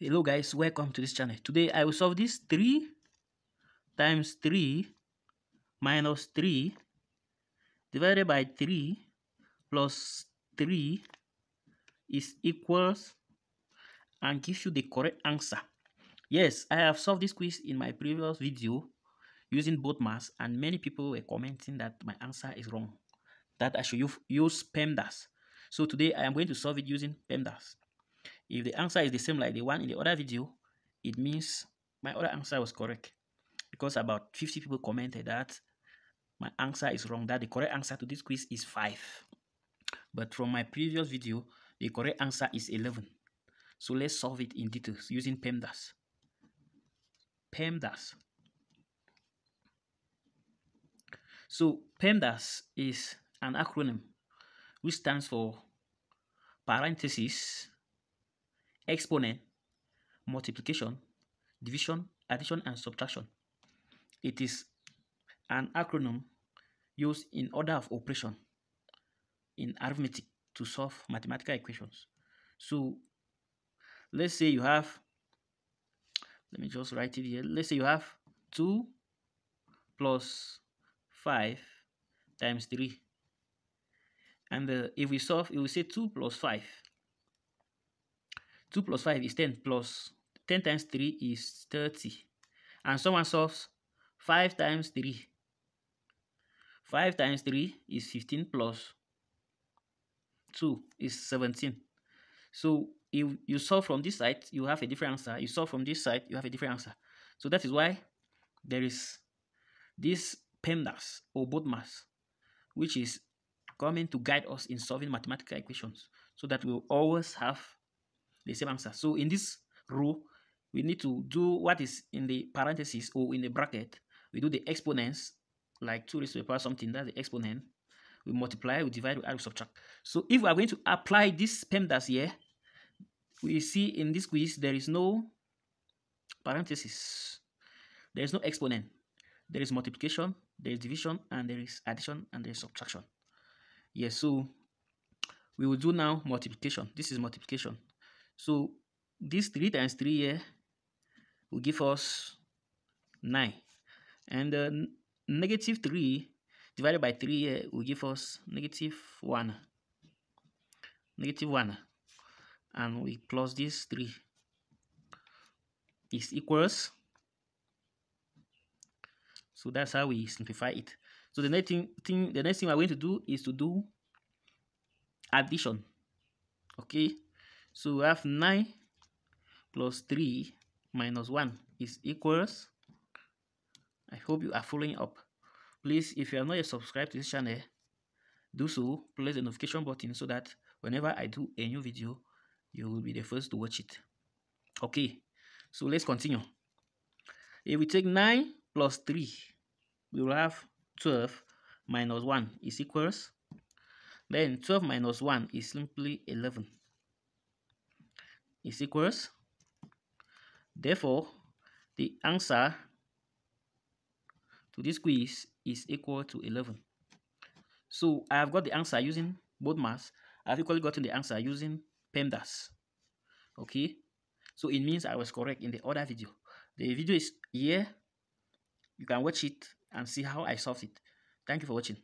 hello guys. Welcome to this channel. Today i will solve this 3 times 3 minus 3 divided by 3 plus 3 is equals and gives you the correct answer. Yes i have solved this quiz in my previous video using BODMAS and many people were commenting that my answer is wrong that i should use PEMDAS so today i am going to solve it using PEMDAS if the answer is the same like the one in the other video, it means my other answer was correct. Because about 50 people commented that my answer is wrong, that the correct answer to this quiz is 5. But from my previous video, the correct answer is 11. So let's solve it in details using PEMDAS. PEMDAS. So PEMDAS is an acronym which stands for parenthesis exponent, multiplication, division, addition, and subtraction. It is an acronym used in order of operation in arithmetic to solve mathematical equations. So let's say you have, let me just write it here. Let's say you have 2 plus 5 times 3. And uh, if we solve, it will say 2 plus 5 2 plus 5 is 10 plus 10 times 3 is 30. And someone solves 5 times 3. 5 times 3 is 15 plus 2 is 17. So if you solve from this side, you have a different answer. You solve from this side, you have a different answer. So that is why there is this PEMDAS or BODMAS, which is coming to guide us in solving mathematical equations so that we'll always have the same answer. So in this row, we need to do what is in the parentheses or in the bracket. We do the exponents, like 2 raised to the power something, that's the exponent. We multiply, we divide, we add, we subtract. So if we are going to apply this PEMDAS here, we see in this quiz there is no parenthesis. There is no exponent. There is multiplication, there is division, and there is addition, and there is subtraction. Yes, so we will do now multiplication. This is multiplication. So this 3 times 3 here will give us 9. And uh, negative 3 divided by 3 here will give us negative 1. Negative 1. And we plus this 3 is equals. So that's how we simplify it. So the next thing, thing the next thing we're going to do is to do addition. Okay. So we have 9 plus 3 minus 1 is equals. I hope you are following up. Please, if you are not yet subscribed to this channel, do so. Press the notification button so that whenever I do a new video, you will be the first to watch it. Okay, so let's continue. If we take 9 plus 3, we will have 12 minus 1 is equals. Then 12 minus 1 is simply 11 is equals. Therefore, the answer to this quiz is equal to 11. So I have got the answer using BODMAS. I've equally gotten the answer using PEMDAS. Okay. So it means I was correct in the other video. The video is here. You can watch it and see how I solved it. Thank you for watching.